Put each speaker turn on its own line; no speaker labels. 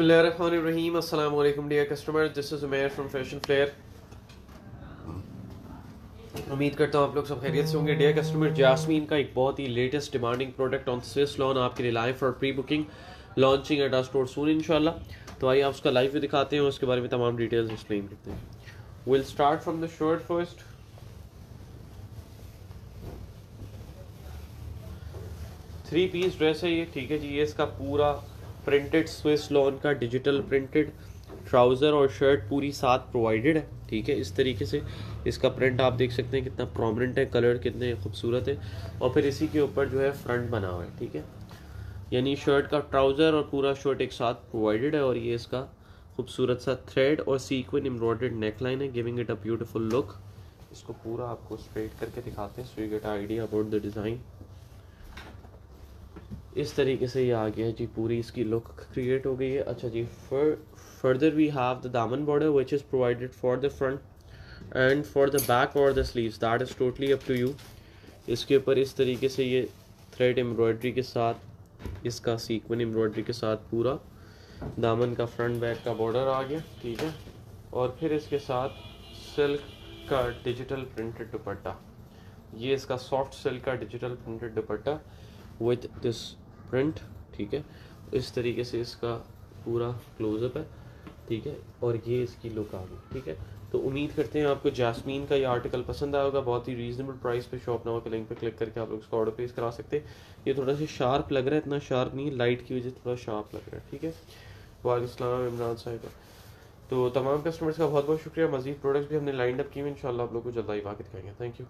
Assalamu alaikum dear customers. This is Umair from Fashion उम्मीद करता हूँ आप लोग सब खैरियत से होंगे। डियर कस्टमर जासमीन का एक बहुत ही latest demanding product on Swiss lawn आपके लिए live for pre booking launching at our store soon इंशाल्लाह तो आइए आप उसका लाइव भी दिखाते हैं, उसके बारे में तमाम डिटेल्स एक्सप्लेन करते हैं। Will start from the shirt first three piece dress है ये, ठीक है जी। ये इसका पूरा प्रिंटेड स्विस लॉन का डिजिटल प्रिंटेड ट्राउज़र और शर्ट पूरी साथ प्रोवाइडेड है, ठीक है? इस तरीके से इसका प्रिंट आप देख सकते हैं कितना प्रोमिनेंट है कलर कितने खूबसूरत है और फिर इसी के ऊपर जो है फ्रंट बना हुआ है, ठीक है? यानी शर्ट का ट्राउज़र और पूरा शर्ट एक साथ प्रोवाइडेड है और ये इसका खूबसूरत सा थ्रेड और सीक्वेंट एम्ब्रॉयडर्ड नेकलाइन है giving it a beautiful look इसको पूरा आपको स्ट्रेट करके दिखाते हैं so you get idea about the design इस तरीके से ये आ गया है जी, पूरी इसकी लुक क्रिएट हो गई है। अच्छा जी fur further we have the दामन border which is provided for the front and for the back और the sleeves that is totally up to you इसके ऊपर इस तरीके से ये थ्रेड एम्ब्रॉयडरी के साथ, इसका सीक्वन एम्ब्रॉयडरी के साथ पूरा दामन का फ्रंट बैक का बॉर्डर आ गया, ठीक है? और फिर इसके साथ सिल्क का डिजिटल प्रिंटेड दुपट्टा। ये इसका सॉफ्ट सिल्क का digital printed dupatta with this print ठीक है? इस तरीके से इसका पूरा क्लोजअप है, ठीक है? और ये इसकी लुक आ गई, ठीक है? तो उम्मीद करते हैं आपको जासमीन का ये आर्टिकल पसंद आया होगा। बहुत ही रीजनेबल प्राइस पे शॉप नाउ के लिंक पे क्लिक करके आप लोग इसका ऑर्डर प्लेस करा सकते हैं। ये थोड़ा सा शार्प लग रहा है, इतना शार्प नहीं लाइट की वजह से थोड़ा शार्प लग रहा है, ठीक है? वालेकुम इमरान साहिब। तो तमाम कस्टमर्स का बहुत बहुत शुक्रिया। मजीद प्रोडक्ट्स भी हमने लाइन अप किए हैं। इंशाल्लाह आप लोग को जल्द ही बाकी दिखाएँगे थैंक यू